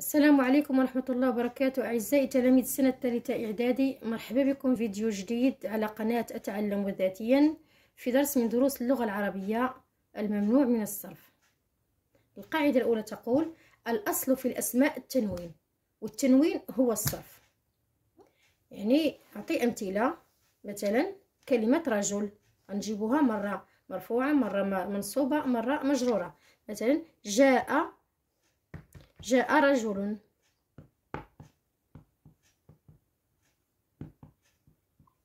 السلام عليكم ورحمة الله وبركاته. أعزائي تلاميذ السنة الثالثة إعدادي مرحبا بكم فيديو جديد على قناة أتعلم ذاتيا في درس من دروس اللغة العربية الممنوع من الصرف. القاعدة الأولى تقول الأصل في الأسماء التنوين والتنوين هو الصرف. يعني أعطي أمثلة. مثلا كلمة رجل نجيبها مرة مرفوعة مرة منصوبة مرة مجرورة. مثلا جاء جاء رجل.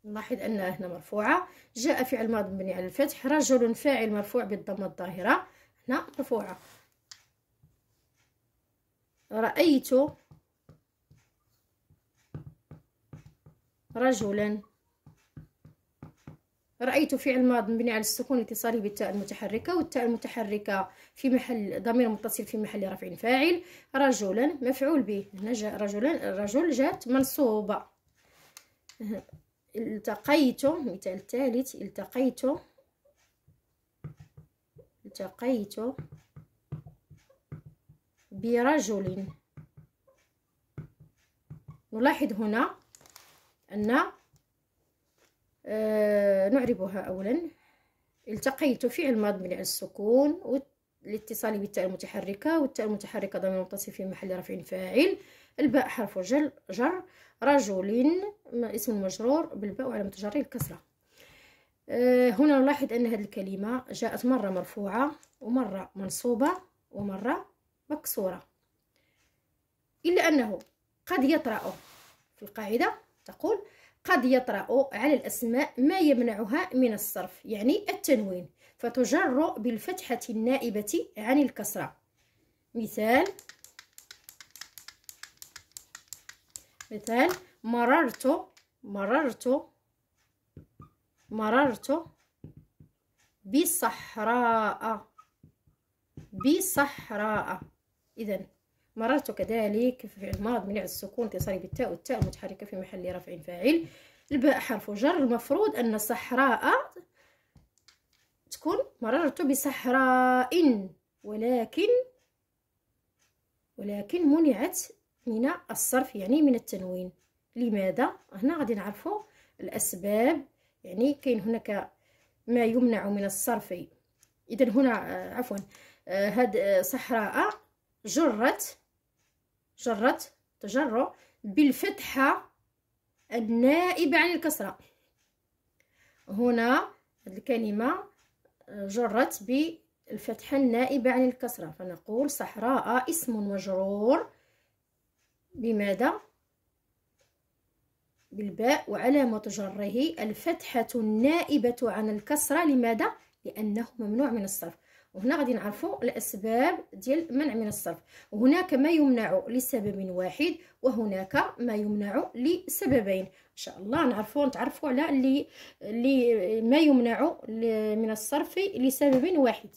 نلاحظ أنها هنا مرفوعة. جاء فعل ماض مبني على الفتح. رجل فاعل مرفوع بالضمة الظاهرة. هنا مرفوعة. رأيت رجلا. رأيت فعل ماض مبني على السكون اتصاله بالتاء المتحركة والتاء المتحركة في محل ضمير متصل في محل رفع فاعل. رجلا مفعول به. هنا جاء رجلا الرجل جات منصوبة. التقيت مثال الثالث التقيت التقيت برجل. نلاحظ هنا أن نعربها أولا. التقيت فعل ماض على السكون والاتصال بالتاء المتحركة والتاء المتحركة ضمير متصل في محل رفع فاعل. الباء حرف جر جر. رجل اسم المجرور بالباء وعلامة جره الكسرة. آه هنا نلاحظ أن هذه الكلمة جاءت مرة مرفوعة ومرة منصوبة ومرة مكسورة. إلا أنه قد يطرأ في القاعدة تقول قد يطرأ على الأسماء ما يمنعها من الصرف يعني التنوين. فتجر بالفتحة النائبة عن الكسرة. مثال. مثال. مررت. مررت. مررت. بصحراء. بصحراء. إذا مررت كذلك في الماضي من السكون اتصالي بالتاء والتاء المتحركة في محل رفع فاعل. الباء حرف جر. المفروض أن صحراء تكون مررت بصحراء ولكن ولكن منعت من الصرف يعني من التنوين. لماذا؟ هنا غادي نعرفوا الأسباب. يعني كاين هناك ما يمنع من الصرف. إذا هنا عفوا هاد صحراء جرت جرت تجر بالفتحة النائبة عن الكسرة. هنا الكلمة جرت بالفتحة النائبة عن الكسرة. فنقول صحراء اسم مجرور. بماذا بالباء وعلامة جره الفتحة النائبة عن الكسرة. لماذا؟ لأنه ممنوع من الصرف. وهنا غادي نعرفوا الأسباب ديال المنع من الصرف. وهناك ما يمنع لسبب واحد وهناك ما يمنع لسببين. إن شاء الله نعرفوا نتعرفوا على اللي اللي ما يمنع من الصرف لسبب واحد.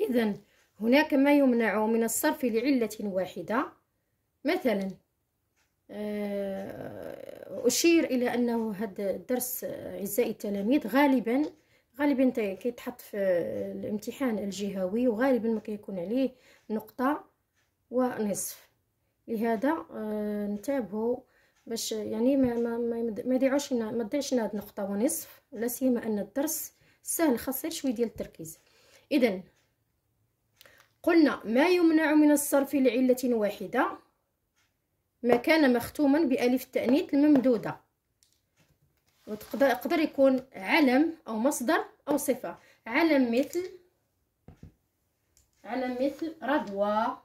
اذا هناك ما يمنع من الصرف لعلة واحدة. مثلا آه، أشير إلى أنه هذا الدرس اعزائي التلاميذ غالبا غالبا كيتحط في الامتحان الجهوي وغالبا ما كيكون عليه نقطة ونصف. لهذا آه نتابعوا باش يعني ما ما ما يضيعوش ما تضيعش هاد نقطة ونصف لا سيما أن الدرس سهل خاص شوية ديال التركيز. اذا قلنا ما يمنع من الصرف لعلة واحدة؟ ما كان مختوما بألف التأنيث الممدودة. وتقدر يقدر يكون علم أو مصدر أو صفة. علم مثل علم مثل رضوى.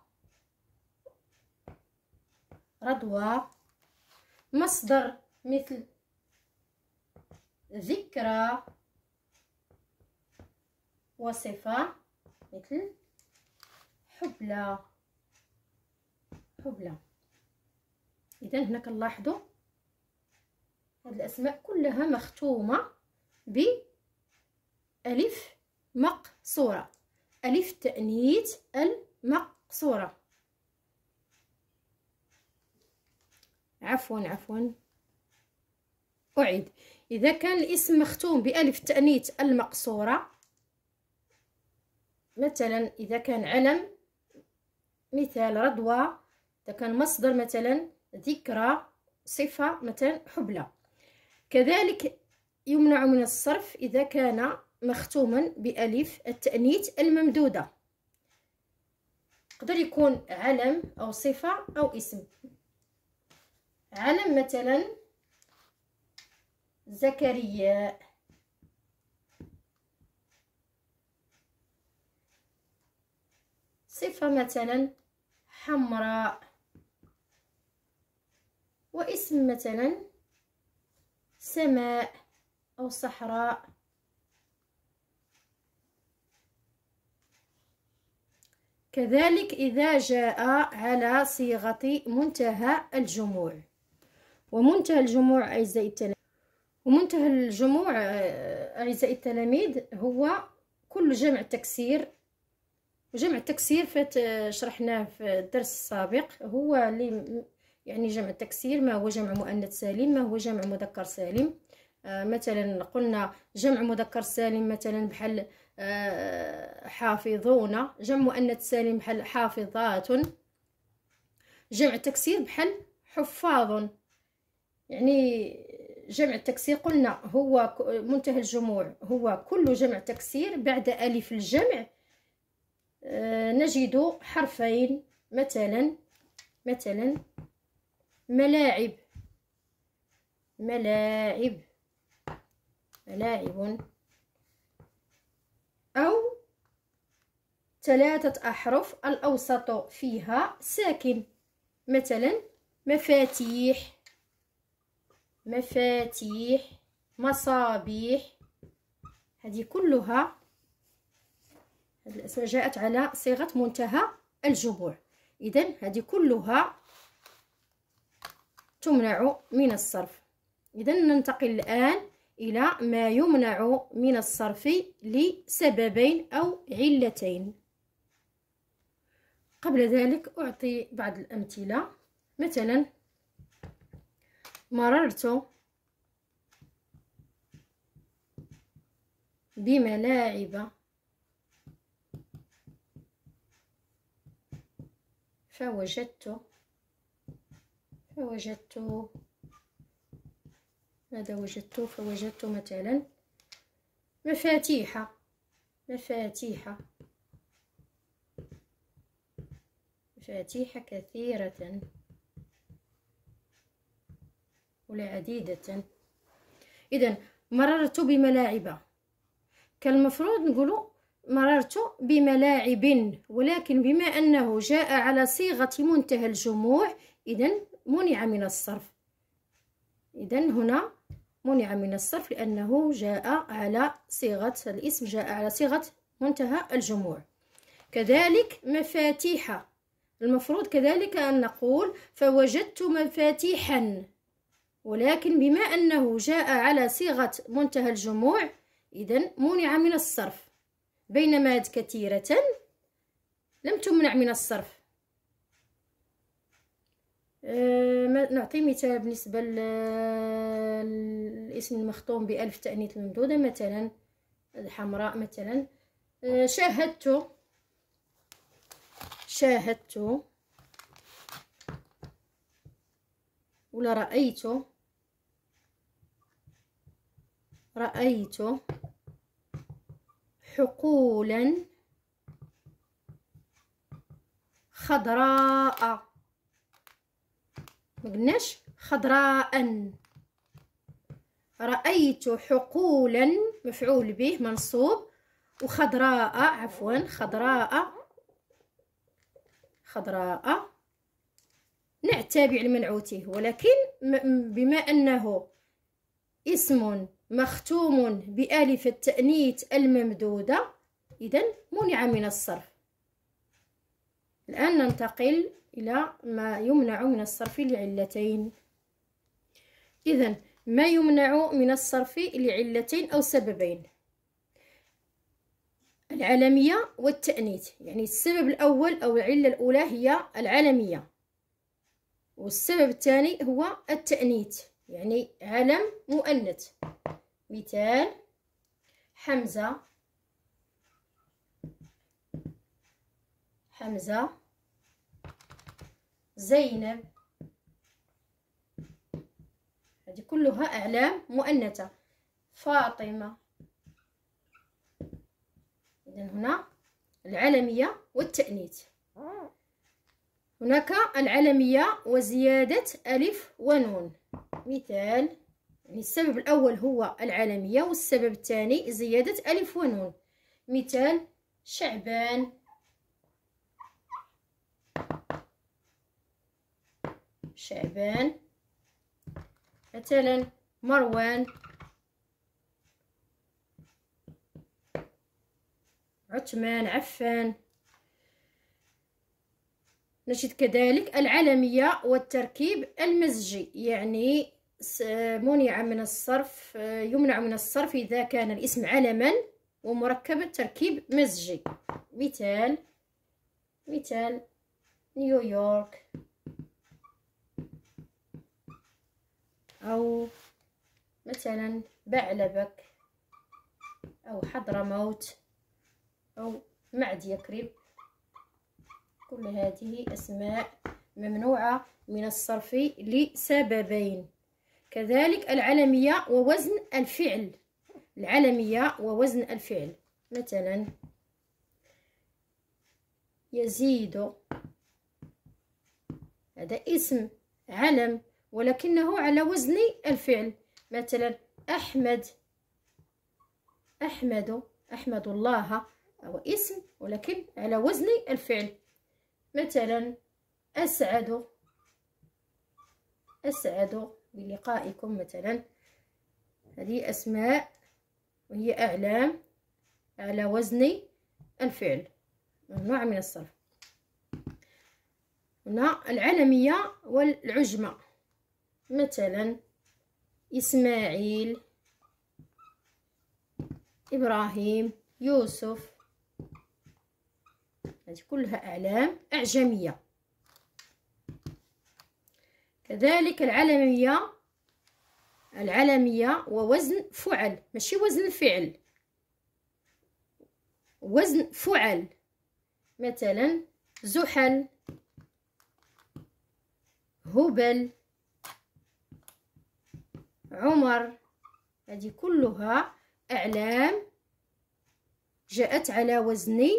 رضوى. مصدر مثل ذكرى. وصفة مثل حبلى. حبلى. إذا هنا كنلاحظوا هاد الأسماء كلها مختومة بألف مقصورة. ألف تأنيث المقصورة. عفوا عفوا. أعيد. إذا كان الاسم مختوم بألف تأنيث المقصورة مثلا إذا كان علم مثال رضوى. إذا كان مصدر مثلا ذكرى صفة مثلا حبلى. كذلك يمنع من الصرف إذا كان مختوما بألف التأنيث الممدودة. يقدر يكون علم أو صفة أو اسم. علم مثلا زكريا. صفة مثلا حمراء. واسم مثلا سماء أو صحراء. كذلك إذا جاء على صيغة منتهى الجموع. ومنتهى الجموع أعزائي التلاميذ ومنتهى الجموع أعزائي التلاميذ هو كل جمع تكسير. وجمع التكسير فات شرحناه في الدرس السابق هو اللي يعني جمع التكسير ما هو جمع مؤنث سالم ما هو جمع مذكر سالم. آه مثلا قلنا جمع مذكر سالم مثلا بحال آه حافظون جمع مؤنث سالم بحال حافظات جمع التكسير بحال حفاظ. يعني جمع التكسير قلنا هو منتهى الجموع. هو كل جمع تكسير بعد ألف الجمع آه نجد حرفين مثلا مثلا ملاعب. ملاعب. ملاعب. أو ثلاثة أحرف الأوسط فيها ساكن. مثلا مفاتيح. مفاتيح. مصابيح. هذه كلها هذه الأسماء جاءت على صيغة منتهى الجموع. إذن هذه كلها تمنع من الصرف. إذا ننتقل الآن إلى ما يمنع من الصرف لسببين أو علتين. قبل ذلك أعطي بعض الأمثلة. مثلا مررت بملاعب فوجدت فوجدت ماذا وجدت فوجدت مثلا مفاتيح. مفاتيح. مفاتيح كثيرة. ولا عديدة. إذا مررت بملاعب. كان المفروض نقولوا مررت بملاعب ولكن بما أنه جاء على صيغة منتهى الجموع إذا منع من الصرف. إذا هنا منع من الصرف لأنه جاء على صيغة الاسم جاء على صيغة منتهى الجموع. كذلك مفاتيح. المفروض كذلك أن نقول فوجدت مفاتيحا ولكن بما أنه جاء على صيغة منتهى الجموع إذا منع من الصرف. بينما كثيرة لم تمنع من الصرف. نعطي مثال بالنسبة للاسم المختوم بألف تأنيث الممدودة مثلا الحمراء مثلا. شاهدت شاهدت ولا رأيت رأيت حقولا خضراء. ما قلناش خضراء. رأيت حقولا مفعول به منصوب وخضراء عفوا خضراء خضراء. نعتبع لمنعوته ولكن بما أنه اسم مختوم بألف التأنيث الممدودة إذا منع من الصرف. الآن ننتقل إلى ما يمنع من الصرف لعلتين. إذا ما يمنع من الصرف لعلتين أو سببين؟ العلمية والتأنيث. يعني السبب الأول أو العلة الأولى هي العلمية والسبب الثاني هو التأنيث. يعني علم مؤنث. مثال حمزة. حمزة. زينب. هذه كلها أعلام مؤنثة. فاطمة. إذن هنا العلمية والتأنيث. هناك العلمية وزيادة ألف ونون. مثال يعني السبب الأول هو العلمية والسبب الثاني زيادة ألف ونون. مثال شعبان. شعبان. مثلا مروان. عثمان عفان. نجد كذلك العلمية والتركيب المزجي يعني منع من الصرف يمنع من الصرف إذا كان الاسم علما ومركب التركيب مزجي. مثال مثال نيويورك. أو مثلا بعلبك أو حضرموت أو معد يكرب. كل هذه أسماء ممنوعة من الصرف لسببين. كذلك العلمية ووزن الفعل. العلمية ووزن الفعل. مثلا يزيد. هذا اسم علم. ولكنه على وزن الفعل. مثلا أحمد أحمد أحمد الله هو اسم ولكن على وزن الفعل. مثلا أسعد أسعد بلقائكم. مثلا هذه أسماء وهي أعلام على وزن الفعل. ممنوع من الصرف. هنا العلمية والعجمة. مثلا إسماعيل إبراهيم يوسف. هذه كلها أعلام أعجمية كذلك العلمية العلمية ووزن فعل. ماشي وزن فعل. وزن فعل. مثلا زحل هبل. عمر. هذه كلها أعلام جاءت على وزن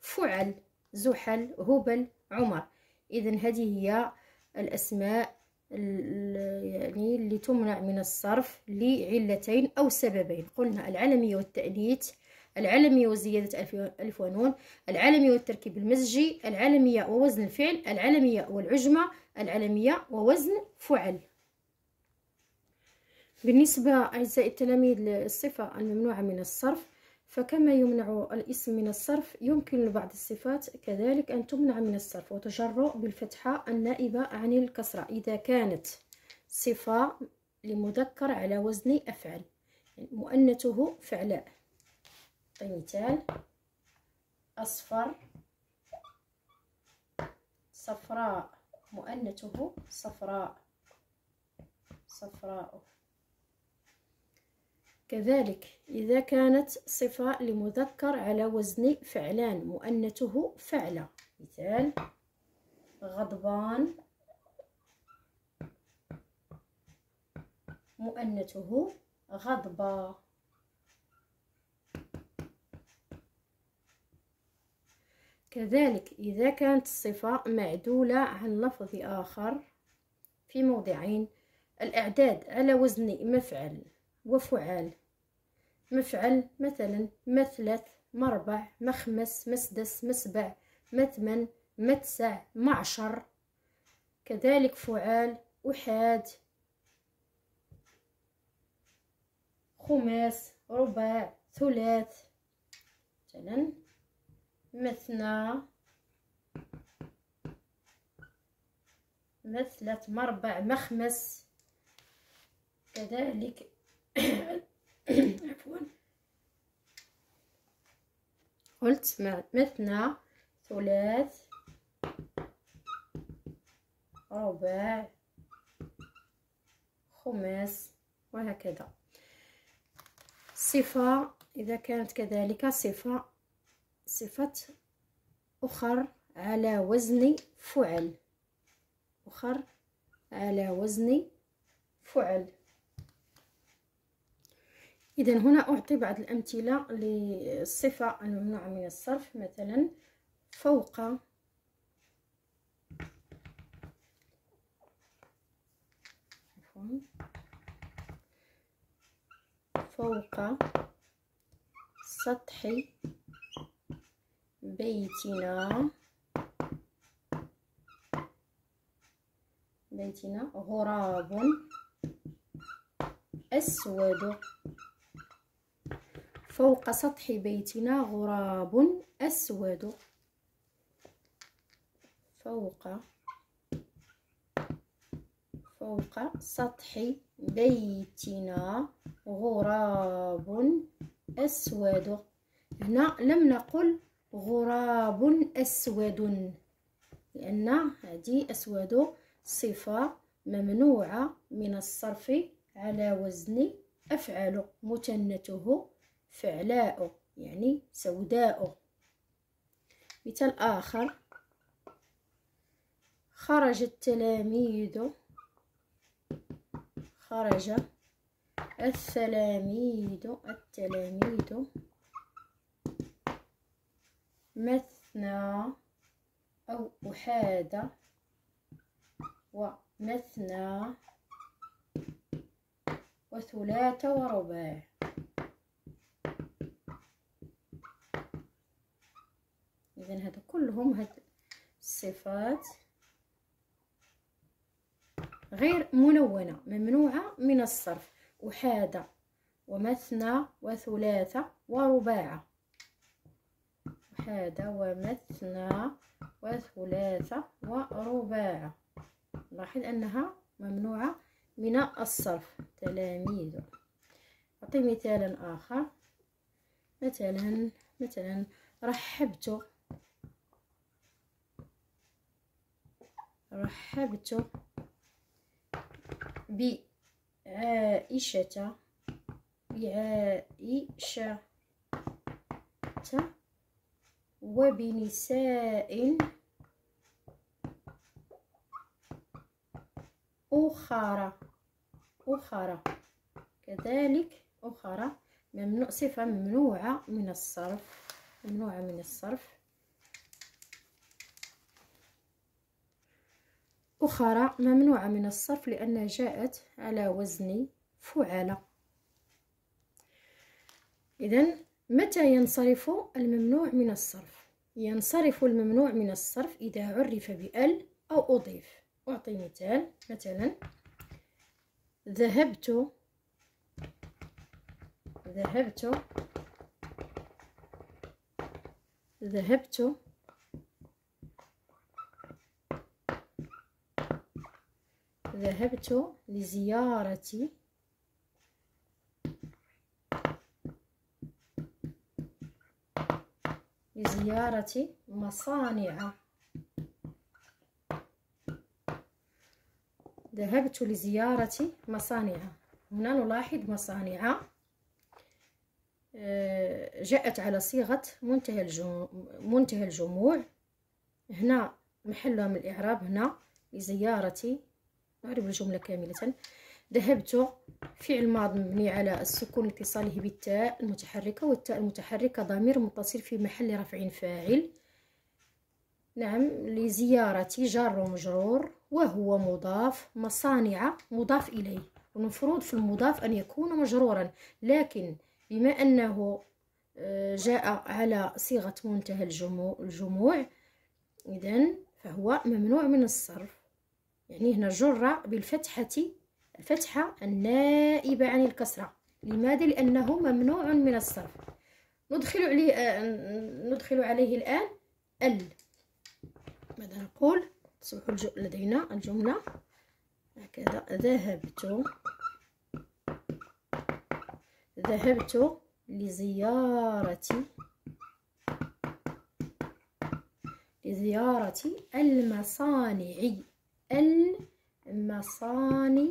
فعل زحل هبل عمر. إذا هذه هي الأسماء يعني اللي تمنع من الصرف لعلتين أو سببين. قلنا العلمية والتأنيث العلمية وزيادة ألف ونون العلمية والتركيب المزجي العلمية ووزن الفعل العلمية والعجمة العلمية ووزن فعل. بالنسبة أعزائي التلاميذ للصفة الممنوعة من الصرف فكما يمنع الاسم من الصرف يمكن لبعض الصفات كذلك أن تمنع من الصرف وتجر بالفتحة النائبة عن الكسرة إذا كانت صفة لمذكر على وزن أفعل يعني مؤنته فعلاء مثال أصفر صفراء مؤنته صفراء صفراء. كذلك إذا كانت صفة لمذكر على وزن فعلان مؤنته فعلة مثال غضبان. مؤنته غضبا. كذلك إذا كانت الصفة معدولة عن لفظ آخر في موضعين الأعداد على وزن مفعل. وفعال. مفعل مثلا مثلث مربع مخمس مسدس مسبع مثمن متسع معشر. كذلك فعال أحاد خماس رباع ثلاث. مثلا مثنى. مثلث مربع مخمس. كذلك عفوا قلت مثنى ثلاث رباع خماس وهكذا. صفة إذا كانت كذلك صفة صفة أخر على وزن فعل. أخر على وزن فعل. إذا هنا أعطي بعض الأمثلة للصفة الممنوعة من الصرف مثلا فوق فوق سطح بيتنا. بيتنا غراب أسود. فوق سطح بيتنا غراب أسود. فوق. فوق سطح بيتنا غراب أسود. هنا لم نقل غراب أسود لأن هذه أسود صفة ممنوعة من الصرف على وزن أفعل مثنته فعلاء يعني سوداء مثال آخر. خرج التلاميذ. خرج التلاميذ. التلاميذ. مثنى أو أحاد ومثنى وثلاث ورباع. إذا هذا كلهم هاد الصفات غير منونة ممنوعة من الصرف. أحاد ومثنى وثلاثة ورباع أحاد ومثنى وثلاثة ورباع لاحظ أنها ممنوعة من الصرف. تلاميذ. أعطي مثالا آخر. مثلا مثلا رحبت. رحبت بعائشة بعائشة وبنساء أخرى. أخرى. كذلك أخرى. ممنوع صفة ممنوعة من الصرف. ممنوعة من الصرف. أخرى ممنوعة من الصرف لأنها جاءت على وزن فعل إذا متى ينصرف الممنوع من الصرف؟ ينصرف الممنوع من الصرف إذا عرف بأل أو أضيف. أعطي مثال. مثلا ذهبت ذهبت ذهبت ذهبت لزيارة لزيارة مصانع. ذهبت لزيارة مصانع. هنا نلاحظ مصانع. آه، جاءت على صيغة منتهى منتهى الجموع. هنا محلها من الإعراب هنا لزيارة نعرب الجملة كاملة. ذهبت فعل ماض مبني على السكون اتصاله بالتاء المتحركة والتاء المتحركة ضمير متصل في محل رفع فاعل. نعم لزيارة جار ومجرور وهو مضاف مصانع مضاف إليه. والمفروض في المضاف أن يكون مجرورا لكن بما أنه آه، جاء على صيغة منتهى الجموع إذن فهو ممنوع من الصرف. يعني هنا جر بالفتحة الفتحة النائبة عن الكسرة. لماذا؟ لأنه ممنوع من الصرف. ندخل عليه ندخل عليه الآن ال. ماذا نقول؟ تصبح لدينا الجملة. هكذا. ذهبت. ذهبت لزيارة لزيارة المصانع المصانع.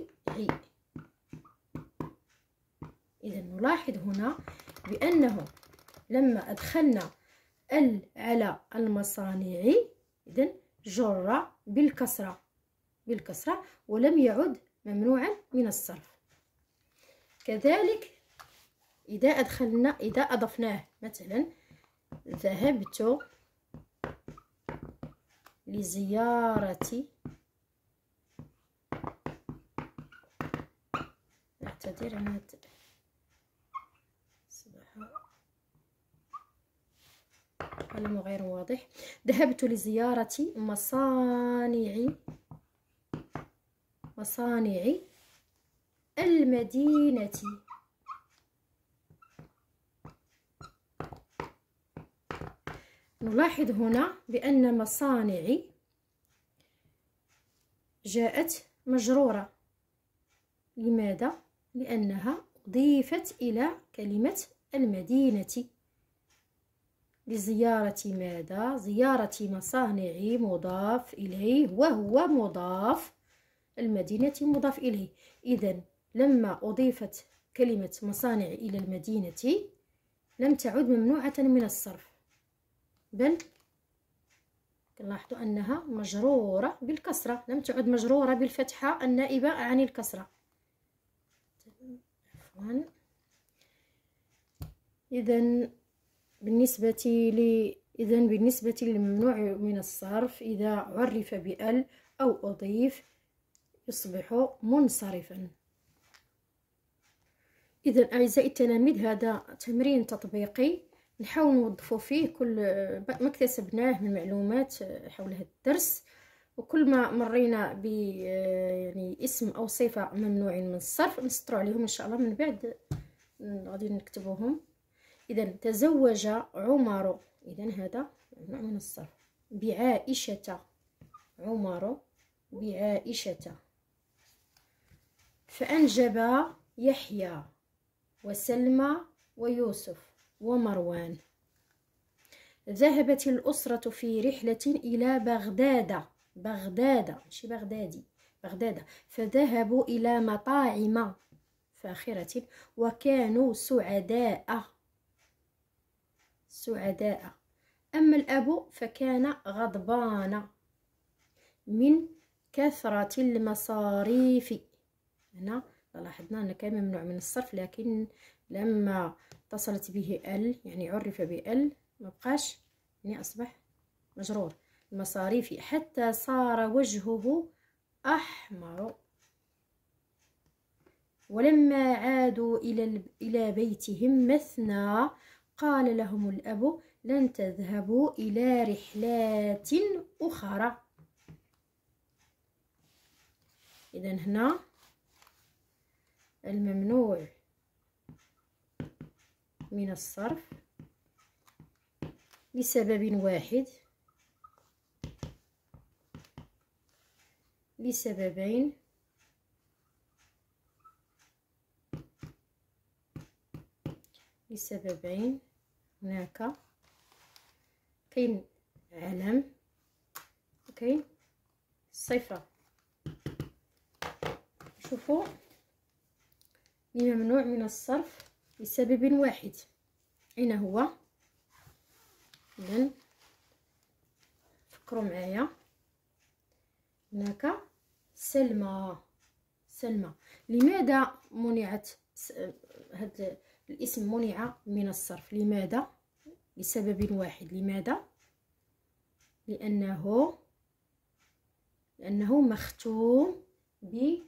إذا نلاحظ هنا بأنه لما أدخلنا ال على المصانع إذا جر بالكسرة بالكسرة ولم يعد ممنوعا من الصرف. كذلك إذا أدخلنا إذا أضفناه مثلا ذهبت لزيارة أعتذر عن هذا قلم غير واضح. ذهبت لزيارة مصانع مصانع المدينة. نلاحظ هنا بأن مصانع جاءت مجرورة. لماذا؟ لأنها أضيفت إلى كلمة المدينة. لزيارة ماذا؟ زيارة مصانع مضاف إليه وهو مضاف المدينة مضاف إليه. إذا لما أضيفت كلمة مصانع إلى المدينة لم تعد ممنوعة من الصرف. بل لاحظوا أنها مجرورة بالكسرة. لم تعد مجرورة بالفتحة النائبة عن الكسرة. عفوا إذا بالنسبة ل إذا بالنسبة للممنوع من الصرف إذا عرف بأل أو أضيف يصبح منصرفا. إذا أعزائي التلاميذ هذا تمرين تطبيقي نحاول نوظفوا فيه كل ما اكتسبناه من معلومات حول هذا الدرس. وكل ما مرينا ب يعني اسم أو صفة ممنوع من الصرف نسطروا عليهم إن شاء الله من بعد غادي نكتبوهم. اذا تزوج عمر اذا هذا ممنوع من الصرف. بعائشة عمر بعائشة. فأنجب يحيى وسلمى ويوسف ومروان. ذهبت الأسرة في رحلة إلى بغداد. بغداد ماشي بغدادي بغداد فذهبوا إلى مطاعم فاخرة وكانوا سعداء. سعداء. أما الأب فكان غضبان من كثرة المصاريف. هنا لاحظنا أن كان ممنوع من الصرف لكن لما اتصلت به ال يعني عرف بال ما بقاش يعني أصبح مجرور. المصاريف حتى صار وجهه أحمر. ولما عادوا إلى إلى بيتهم مثنى قال لهم الأب لن تذهبوا إلى رحلات أخرى. إذا هنا الممنوع من الصرف لسبب واحد. لسببين. لسببين. هناك كاين علم وكاين صفة. شوفوا. ممنوع من الصرف لسبب واحد. أين هو؟ إذن فكروا معايا. هناك سلمى. سلمى. لماذا منعت هذا الاسم منع من الصرف؟ لماذا؟ لسبب واحد. لماذا؟ لأنه لأنه مختوم بألف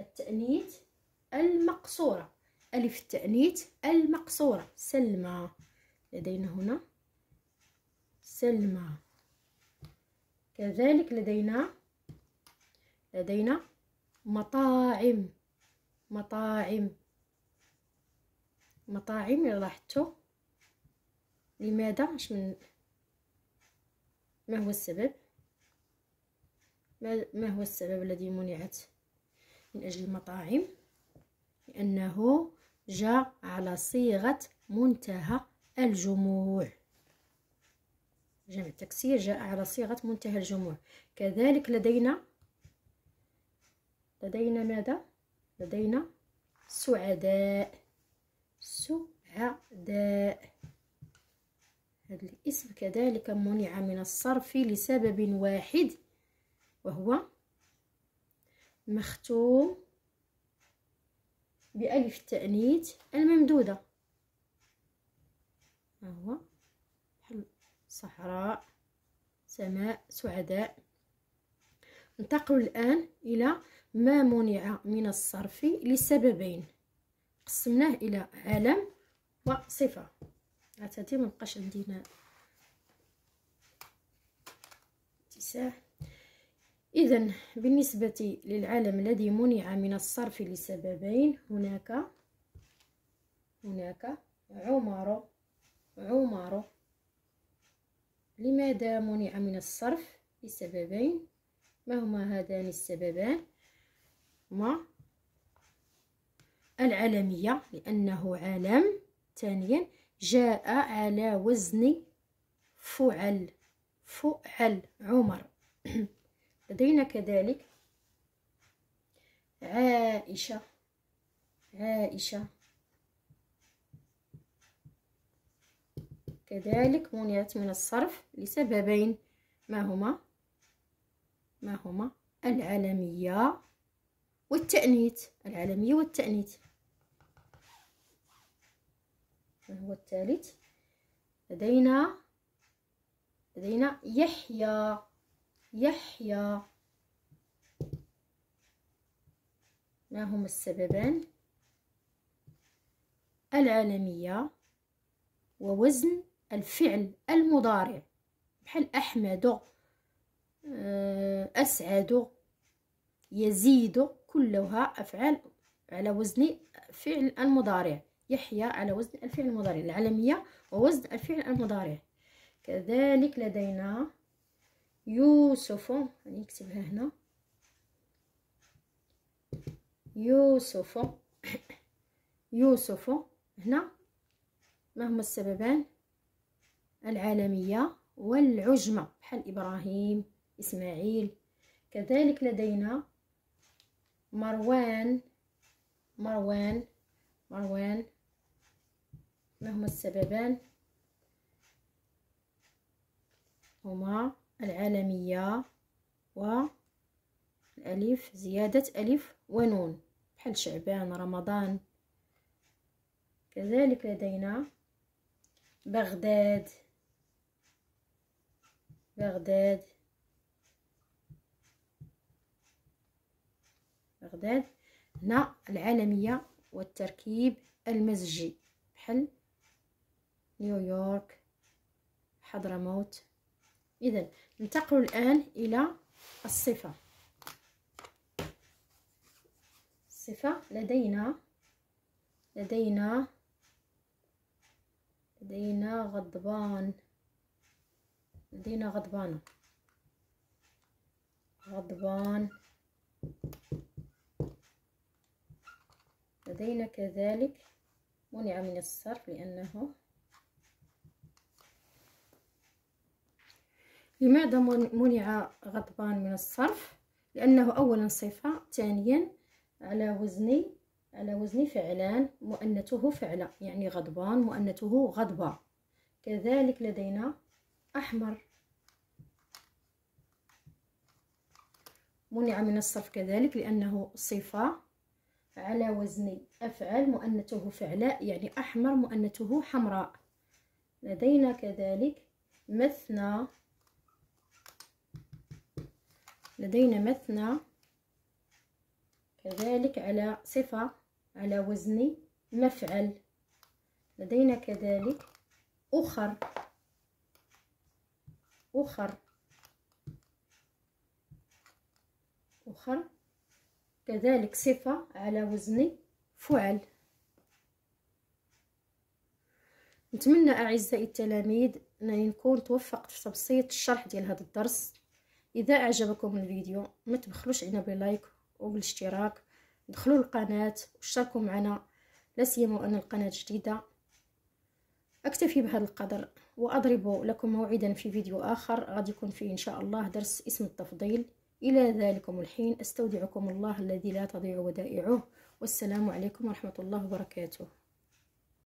التأنيث المقصورة. ألف التأنيث المقصورة. سلمى. لدينا هنا سلمى. كذلك لدينا لدينا مطاعم مطاعم. مطاعم لاحظتوا لماذا؟ اش من ما هو السبب؟ ما هو السبب الذي منعت من أجل المطاعم؟ لأنه جاء على صيغة منتهى الجموع. جمع التكسير جاء على صيغة منتهى الجموع. كذلك لدينا لدينا ماذا؟ لدينا سعداء. سعداء. هذا الاسم كذلك منع من الصرف لسبب واحد وهو مختوم بألف التأنيث الممدودة. هو صحراء سماء سعداء. ننتقل الآن إلى ما منع من الصرف لسببين. قسمناه إلى علم وصفة. عتادي مبقاش عندنا اتساع. إذا بالنسبة للعالم الذي منع من الصرف لسببين هناك هناك عمر عمر لماذا منع من الصرف لسببين؟ ما هما هذان السببان؟ هما العالمية لأنه عالم. ثانيا جاء على وزن فعل. فعل عمر. لدينا كذلك عائشة. عائشة. كذلك منعت من الصرف لسببين. ما هما؟ ما هما؟ العالمية والتأنيث العالمية والتأنيث ما هو الثالث لدينا لدينا يحيى. يحيى. ما هما السببان؟ العالمية ووزن الفعل المضارع. بحال أحمد آه، أسعد يزيد كلها أفعال على وزن فعل المضارع. يحيى على وزن الفعل المضارع. العلمية ووزن الفعل المضارع. كذلك لدينا يوسف. نكتبها هنا. يوسف. يوسف. هنا. ما هما السببان؟ العالمية والعجمة بحال إبراهيم إسماعيل. كذلك لدينا مروان مروان مروان. ما هما السببان؟ هما العالمية والألف زيادة ألف ونون بحال شعبان رمضان. كذلك لدينا بغداد. بغداد. بغداد هنا العالمية والتركيب المزجي. بحال نيويورك حضرموت. إذا ننتقل الآن إلى الصفة. الصفة لدينا لدينا لدينا غضبان. لدينا غضبان. غضبان. لدينا كذلك منع من الصرف لأنه لماذا منع غضبان من الصرف؟ لأنه أولا صفة ثانيا على وزن على وزن فعلان مؤنثه فعلة يعني غضبان مؤنثه غضبة كذلك لدينا أحمر. منع من الصرف كذلك لأنه صفة على وزن أفعل مؤنثه فعلاء يعني أحمر مؤنثه حمراء. لدينا كذلك مثنى لدينا مثنى كذلك على صفة على وزن مفعل. لدينا كذلك أخر. أخر أخر كذلك صفة على وزن فعل. نتمنى أعزائي التلاميذ أنني نكون توفقت في تبسيط الشرح ديال هذا الدرس. إذا أعجبكم الفيديو ما تبخلوش علينا باللايك وبالاشتراك دخلوا القناة واشتركوا معنا. لا سيما أن القناة جديدة. أكتفي بهذا القدر. وأضرب لكم موعدا في فيديو آخر غادي يكون فيه إن شاء الله درس اسم التفضيل. إلى ذلكم الحين أستودعكم الله الذي لا تضيع ودائعه. والسلام عليكم ورحمة الله وبركاته.